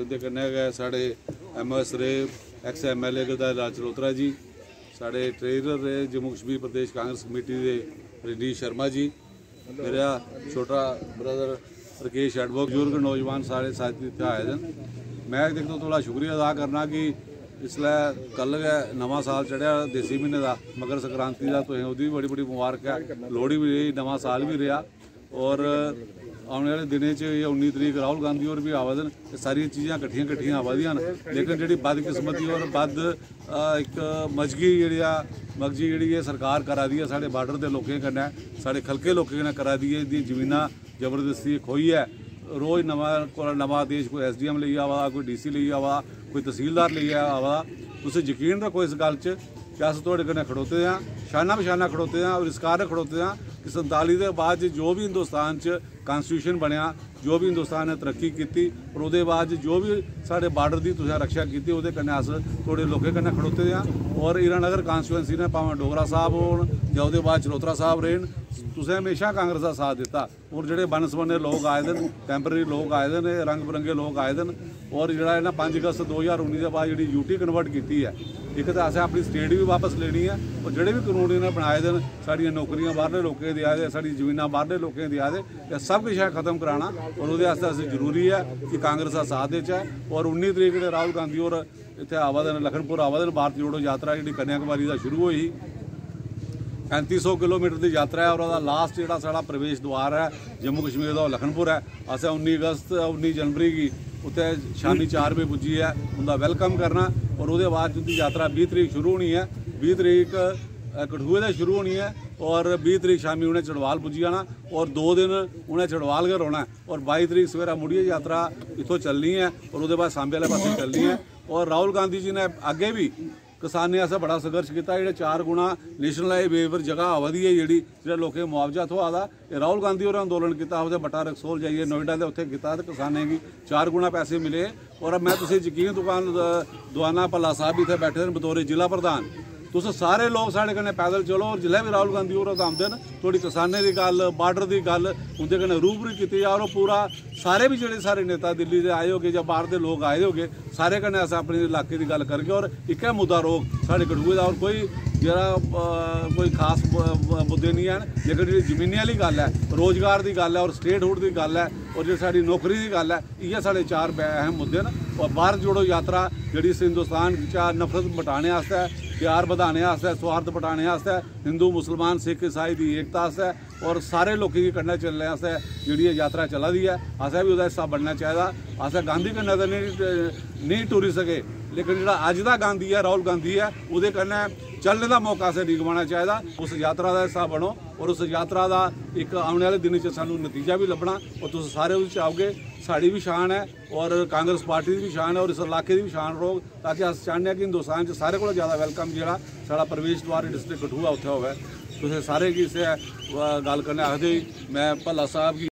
ਦੇ ਕੰਨੇ ਗਏ ਸਾਡੇ ਐਮਐਸ ਰੇ ਐਕਸ ਐਮਐਲਏ ਗਦਾ ਰਾਜ ਚਲੋਤਰਾ ਜੀ, ਸਾਡੇ ਟ੍ਰੇਨਰ ਰਹੇ ਜੰਮੂ ਕਸ਼ਮੀਰ ਪ੍ਰਦੇਸ਼ ਕਾਂਗਰਸ ਕਮੇਟੀ ਦੇ ਰਣਜੀਤ ਸ਼ਰਮਾ ਜੀ, ਮੇਰਾ ਛੋਟਾ ਬ੍ਰਦਰ ਰਕੇਸ਼ ਐਡਵੋਕ, ਬਜ਼ੁਰਗ ਨੌਜਵਾਨ ਸਾਰੇ ਸਾਥੀ ਇੱਥੇ ਆਏ ਨੇ ਮੈਂ ਇੱਕ ਤੋਂ ਥੋੜਾ ਸ਼ੁਕਰੀਆ ਅਦਾ ਕਰਨਾ ਕਿ ਇਸ ਕੱਲ ਨਵਾਂ ਸਾਲ ਚੜਿਆ ਦੇਸੀ ਮਹੀਨੇ ਦਾ, ਮਗਰ ਸੰਕ੍ਰਾਂਤੀ ਦਾ ਤੁਸੀਂ ਉਹਦੀ ਵੀ ਬੜੀ ਬੜੀ ਮੁਬਾਰਕ ਹੈ। ਲੋਹੜੀ ਵੀ ਰਹੀ, ਨਵਾਂ ਸਾਲ ਵੀ ਰਿਹਾ। ਔਰ ਆਉਣ ਵਾਲੇ ਦਿਨੇ ਚ ਇਹ 19 ਤਰੀਕ ਰਾਹੁਲ ਗਾਂਧੀ ਹੋਰ ਵੀ ਆਵਦਨ, ਇਹ ਸਾਰੀਆਂ ਚੀਜ਼ਾਂ ਇਕੱਠੀਆਂ ਇਕੱਠੀਆਂ ਆਵਦੀਆਂ ਲੇਕਿਨ ਜਿਹੜੀ ਬਦਕਿਸਮਤੀ ਔਰ ਬਦ ਇੱਕ ਮਜਗੀ ਜਿਹੜੀ ਆ ਮਗਜੀ ਜਿਹੜੀ ਇਹ ਸਰਕਾਰ ਕਰਾ ਦੀ ਹੈ, ਸਾਡੇ ਬਾਰਡਰ ਦੇ ਲੋਕਾਂ ਕੰਨੇ, ਸਾਡੇ ਖਲਕੇ ਲੋਕਾਂ ਨੇ ਕਰਾ ਦੀ ਹੈ, ਇਹਦੀ ਜ਼ਮੀਨਾਂ ਜ਼ਬਰਦਸਤੀ ਖੋਈ ਹੈ। ਰੋਜ਼ ਨਵਾਂ ਕੋਲ ਨਵਾਂ ਦੇਸ਼ ਕੋਈ ਐਸਡੀਐਮ ਲਈ ਆਵਾ, ਕੋਈ ਡੀਸੀ ਲਈ ਆਵਾ, ਕੋਈ ਤਹਿਸੀਲਦਾਰ ਲਈ ਆਵਾ। ਤੁਸੀਂ ਯਕੀਨ ਰੱਖੋ ਇਸ ਗੱਲ 'ਚ ਕਿ ਅਸੀਂ ਤੁਹਾਡੇ ਕੰਨੇ ਖੜੋਤੇ ਆ ਸ਼ਾਨਾ ਬਸ਼ਾਨਾ ਖੜੋਤੇ ਆ ਔਰ ਇਸ ਕਾਰਨ ਖੜੋਤੇ ਆ ਕਿ 47 ਦੇ ਬਾਅਦ ਜੋ ਵੀ ਹਿੰਦੁਸਤਾਨ 'ਚ ਕਨਸਟੀਟਿਊਸ਼ਨ ਬਣਿਆ, ਜੋ ਵੀ ਹਿੰਦੁਸਤਾਨ ਨੇ ਤਰੱਕੀ ਕੀਤੀ, ਔਰ ਉਹਦੇ ਬਾਅਦ ਜੋ ਵੀ ਸਾਡੇ ਬਾਰਡਰ ਦੀ ਤੁਸੀਂ ਰੱਖਿਆ ਕੀਤੀ, ਉਹਦੇ ਕੰਨੇ ਅਸ ਤੁਹਾਡੇ ਲੋਕੇ ਕੰਨੇ ਖੜੋਤੇ ਆ। ਔਰ ਈਰਾਨਗਰ ਕਨਸਟੀਟੂਐਂਸੀ ਨੇ ਭਾਵੇਂ ਡੋਗਰਾ ਸਾਹਿਬ ਹੋਣ ਜਾਂ ਉਹਦੇ ਬਾਅਦ ਚਲੋਤਰਾ ਸਾਹਿਬ ਰਹਿਣ, ਤੁਸੀਂ ਹਮੇਸ਼ਾ ਕਾਂਗਰਸ ਦਾ ਸਾਥ ਦਿੱਤਾ। ਔਰ ਜਿਹੜੇ ਬਨਸਬਨੇ ਲੋਕ ਆਏ ਨੇ ਟੈਂਪਰੇਰੀ ਲੋਕ ਆਏ ਦੇ ਨੇ ਰੰਗ ਬਰੰਗੇ ਲੋਕ ਆਏ ਦੇ ਨੇ ਔਰ ਜਿਹੜਾ ਇਹਨਾਂ 5 ਅਗਸਤ 2019 ਦੇ ਬਾਅਦ ਜਿਹੜੀ ਯੂਟੀ ਕਨਵਰਟ ਕੀਤੀ ਹੈ ਇੱਕ ਤਾਂ ਅਸੀਂ ਆਪਣੀ ਸਟੇਟ ਵੀ ਵਾਪਸ ਲੈਣੀ ਹੈ ਔਰ ਜਿਹੜੇ ਵੀ ਕਾਨੂੰਨ ਇਹਨਾਂ ਬਣਾਏ ਦੇ ਸਾਡੀਆਂ ਨੌਕਰੀਆਂ ਬਾਹਰਲੇ ਲੋਕਾਂ ਦੇ ਆਦੇ ਸਾਡੀ ਜ਼ਮੀਨਾਂ ਬਾਹਰਲੇ ਲੋਕਾਂ ਦੀ ਆਦੇ ਇਹ ਸਭ ਕੁਝ ਹੈ ਖਤਮ ਕਰਾਉਣਾ ਔਰ ਉਹਦੇ ਵਾਸਤੇ ਅਸੀਂ ਜ਼ਰੂਰੀ ਹੈ ਕਿ ਕਾਂਗਰਸ ਦਾ ਸਾਥ ਦੇ ਚ ਔਰ 19 ਤਰੀਕ ਜਿਹੜੇ ਰਾਹੁਲ ਗਾਂਧੀ ਔਰ ਇੱਥੇ ਆਵਾਦਨ ਲਖਨਪੁਰ ਆਵਾਦਨ ਭਾਰਤ ਜੋੜੋ ਯਾਤਰਾ ਜਿਹੜੀ ਕੰਨਿਆਕੁਮਾਰੀ ਦਾ ਸ਼ੁਰੂ ਹੋਈ ਸੀ 3500 ਕਿਲੋਮੀਟਰ ਦੀ ਯਾਤਰਾ ਹੈ ਔਰ ਉਹਦਾ ਲਾਸਟ ਜਿਹੜਾ ਸਾਡਾ ਪ੍ਰਵੇਸ਼ ਦੁਆਰ ਹੈ, ਜੰਮੂ ਕਸ਼ਮੀਰ ਦਾ ਉਹ ਲਖਨਪੁਰ ਹੈ। ਅਸੀਂ 19 ਅਗਸਤ 19 ਜਨਵਰੀ ਕੀ ਉੱਥੇ ਸ਼ਾਮੀ 4 ਵਜੇ ਪੁੱਜੀ ਹੈ, ਉਹਦਾ ਵੈਲਕਮ ਕਰਨਾ। ਔਰ ਉਹਦੇ ਬਾਅਦ ਉਹਦੀ ਯਾਤਰਾ 20 ਤਰੀਕ ਸ਼ੁਰੂ ਹੋਣੀ ਹੈ। 20 ਤਰੀਕ ਕਠੂਏ ਦਾ ਸ਼ੁਰੂ ਹੋਣੀ ਹੈ ਔਰ 20 ਤਰੀਕ ਸ਼ਾਮੀ ਉਹਨੇ ਚੜਵਾਲ ਪੁੱਜੀ ਜਾਣਾ ਔਰ 2 ਦਿਨ ਉਹਨੇ ਚੜਵਾਲ ਘਰ ਹੋਣਾ ਔਰ 22 ਤਰੀਕ ਸਵੇਰਾ ਮੁੜੀਏ ਯਾਤਰਾ ਇੱਥੋਂ ਚੱਲਣੀ ਹੈ ਔਰ ਉਹਦੇ ਬਾਅਦ ਸਾਂਬੇ ਵਾਲੇ ਪਾਸੇ ਚੱਲਣੀ ਹੈ। ਔਰ ਰਾਹੁਲ ਗਾਂਧੀ ਜੀ ਨੇ ਅੱਗੇ ਵੀ ਕਿਸਾਨੀ ਆਸਾ ਬੜਾ ਸੰਘਰਸ਼ ਕੀਤਾ, ਜਿਹੜੇ ਚਾਰ ਗੁਣਾ ਨੈਸ਼ਨਲ ਹਾਈਵੇ ਜਗ੍ਹਾ ਵਧੀ ਹੈ ਜਿਹੜੀ, ਜਿਹੜਾ ਲੋਕੇ ਮੁਆਵਜ਼ਾ ਤੋਂ ਆਦਾ ਇਹ ਰਾਹੁਲ ਗਾਂਧੀ ਹੋਰ ਅੰਦੋਲਨ ਕੀਤਾ ਉਹਦੇ ਬਟਾ ਰਕਸੋਲ ਜਾਈਏ, ਨੋਇਡਾ ਦੇ ਉੱਥੇ ਕੀਤਾ ਤੇ ਕਿਸਾਨਾਂ ਕੀ ਚਾਰ ਗੁਣਾ ਪੈਸੇ ਮਿਲੇ। ਔਰ ਮੈਂ, ਤੁਸੀਂ ਯਕੀਨ, ਦੁਕਾਨ ਦੁਆਨਾ ਭੱਲਾ ਸਾਹਿਬ ਵੀ ਇੱਥੇ ਬੈਠੇ ਨੇ ਬਤੌਰੇ ਜ਼ਿਲ੍ਹਾ ਪ੍ਰਧਾਨ। ਤੁਸੀਂ ਸਾਰੇ ਲੋਕ ਸਾਡੇ ਕਨੇ ਪੈਦਲ ਚਲੋ ਔਰ ਜਿਲੇ ਵੀ ਰਾਹੁਲ ਗਾਂਧੀ ਹੋਰ ਆਉਂਦੇ ਨੇ ਥੋੜੀ ਕਿਸਾਨੇ ਦੀ ਗੱਲ ਬਾਰਡਰ ਦੀ ਗੱਲ ਉਹਦੇ ਕਨੇ ਰੂਬਰੂ ਕੀਤੀ ਜਾ ਔਰ ਉਹ ਪੂਰਾ ਸਾਰੇ ਵੀ ਜਿਹੜੇ ਸਾਰੇ ਨੇਤਾ ਦਿੱਲੀ ਦੇ ਆਏ ਹੋਗੇ ਜਾਂ ਬਾਹਰ ਦੇ ਲੋਕ ਆਏ ਹੋਗੇ ਸਾਰੇ ਕਨੇ ਅਸੀਂ ਆਪਣੇ ਇਲਾਕੇ ਦੀ ਗੱਲ ਕਰਕੇ ਔਰ ਇੱਕੇ ਮੁੱਦਾ ਰੋਕ ਸਾਡੇ ਕਠੂਏ ਦਾ ਔਰ ਕੋਈ ਜਿਹੜਾ ਅਹ, ਕੋਈ ਖਾਸ ਮ- ਮ- ਮੁੱਦੇ ਨਹੀਂ ਹਨ ਲੇਕਿਨ ਜਿਹੜੀ ਜ਼ਮੀਨੀ ਵਾਲੀ ਗੱਲ ਹੈ ਰੋਜ਼ਗਾਰ ਦੀ ਗੱਲ ਹੈ ਔਰ ਸਟੇਟਹੁੱਡ ਦੀ ਗੱਲ ਹੈ ਔਰ ਜਿਹੜੀ ਸਾਡੀ ਨੌਕਰੀ ਦੀ ਗੱਲ ਹੈ ਇਹ ਸਾਡੇ ਚਾਰ ਬ- ਅਹਿਮ ਮੁੱਦੇ ਨੇ ਔਰ ਭਾਰਤ ਜੋੜੋ ਯਾਤਰਾ ਜਿਹੜੀ ਇਸ ਹਿੰਦੁਸਤਾਨ ਚ ਨਫ਼ਰਤ ਮਿਟਾਣੇ ਵਾਸਤੇ ਹੈ, ਪਿਆਰ ਵਧਾਣੇ ਵਾਸਤੇ ਸਵਾਰਥ ਪਟਾਣੇ ਵਾਸਤੇ ਹਿੰਦੂ ਮੁਸਲਮਾਨ ਸਿੱਖ ਇਸਾਈ ਦੀ ਏਕਤਾ ਵਾਸਤੇ ਔਰ ਸਾਰੇ ਲੋਕੀ ਦੀ ਕੰਡਾ ਚੱਲਣੇ ਵਾਸਤੇ ਜਿਹੜੀ ਇਹ ਯਾਤਰਾ ਚੱਲਾ ਦੀ ਹੈ। ਅਸਾਂ ਵੀ ਉਹਦਾ ਹਿੱਸਾ ਬਣਨਾ ਚਾਹੀਦਾ। ਅਸਾਂ ਗਾਂਧੀ ਕੇ ਨਜ਼ਰ ਨਹੀਂ ਨਹੀਂ ਟੁਰੀ ਸਕੇ। ਲੇਕਿਨ ਜਿਹੜਾ ਅੱਜ ਦਾ ਗਾਂਧੀ ਹੈ, ਰਾਹੁਲ ਗਾਂਧੀ ਹੈ, ਉਹਦੇ ਕੰਨੇ ਚੱਲਣ ਦਾ ਮੌਕਾ ਸੇ ਨਹੀਂ ਗਵਾਉਣਾ ਚਾਹੀਦਾ। ਉਸ ਯਾਤਰਾ ਦਾ ਹਿੱਸਾ ਬਣੋ ਔਰ ਉਸ ਯਾਤਰਾ ਦਾ ਇੱਕ ਆਉਣ ਵਾਲੇ ਦਿਨ 'ਚ ਸਾਨੂੰ ਨਤੀਜਾ ਵੀ ਲੱਭਣਾ ਔਰ ਤੁਸੀਂ ਸਾਰੇ ਉਹਦੇ 'ਚ ਆਓਗੇ। ਸਾਡੀ ਵੀ ਸ਼ਾਨ ਹੈ ਔਰ ਕਾਂਗਰਸ ਪਾਰਟੀ ਦੀ ਵੀ ਸ਼ਾਨ ਹੈ ਔਰ ਇਸ ਇਲਾਕੇ ਦੀ ਵੀ ਸ਼ਾਨ ਰਹੋ ਤਾਂ ਕਿ ਅਸੀਂ ਚਾਹੁੰਦੇ ਹਾਂ ਕਿ ਹਿੰਦੁਸਤਾਨ 'ਚ ਸਾਰੇ ਕੋਲੋਂ ਜ਼ਿਆਦਾ ਵੈਲਕਮ ਜਿਹੜਾ ਸਾਡਾ ਪ੍ਰਵੇਸ਼ ਦੁਆਰ ਡਿਸਟ੍ਰਿਕਟ ਕਠੂਆ ਉੱਥੇ ਹੋਵੇ। ਤੁਸੀਂ ਸਾਰੇ ਕਿਸੇ ਗੱਲ ਕਰਨੇ ਆਖਦੇ ਮੈਂ ਭੱਲਾ ਸਾਹਿਬ